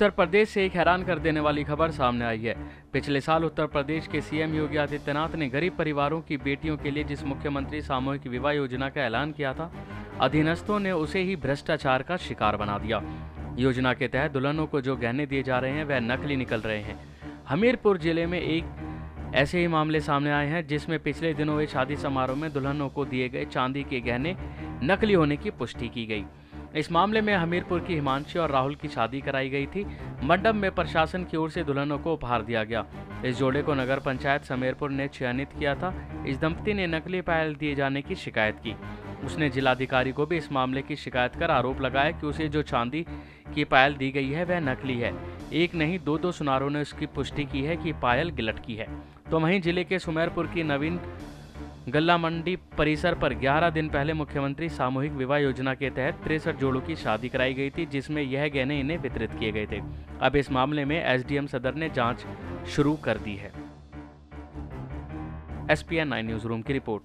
उत्तर प्रदेश से एक हैरान कर देने वाली खबर सामने आई है। पिछले साल उत्तर प्रदेश के सीएम योगी आदित्यनाथ ने गरीब परिवारों की बेटियों के लिए जिस मुख्यमंत्री सामूहिक विवाह योजना का ऐलान किया था, अधीनस्थों ने उसे ही भ्रष्टाचार का शिकार बना दिया। योजना के तहत दुल्हनों को जो गहने दिए जा रहे हैं, वह नकली निकल रहे हैं। हमीरपुर ज़िले में एक ऐसे ही मामले सामने आए हैं, जिसमें पिछले दिनों हुए शादी समारोह में दुल्हनों को दिए गए चांदी के गहने नकली होने की पुष्टि की गई। इस मामले में हमीरपुर की हिमांशी और राहुल की शादी कराई गई थी। मंडप में प्रशासन की ओर से दुल्हनों को उपहार दिया गया। इस जोड़े को नगर पंचायत समेरपुर ने चयनित किया था। इस दंपति ने नकली पायल दिए जाने की शिकायत की। उसने जिलाधिकारी को भी इस मामले की शिकायत कर आरोप लगाया कि उसे जो चांदी की पायल दी गई है, वह नकली है। एक नहीं दो दो सुनारों ने उसकी पुष्टि की है कि पायल गिलट की है। तो वहीं ज़िले के सुमेरपुर की नवीन गल्ला मंडी परिसर पर 11 दिन पहले मुख्यमंत्री सामूहिक विवाह योजना के तहत तिरसठ जोड़ों की शादी कराई गई थी, जिसमें यह गहने इन्हें वितरित किए गए थे। अब इस मामले में एसडीएम सदर ने जाँच शुरू कर दी है। एसपीएन नाइन न्यूज़ रूम की रिपोर्ट।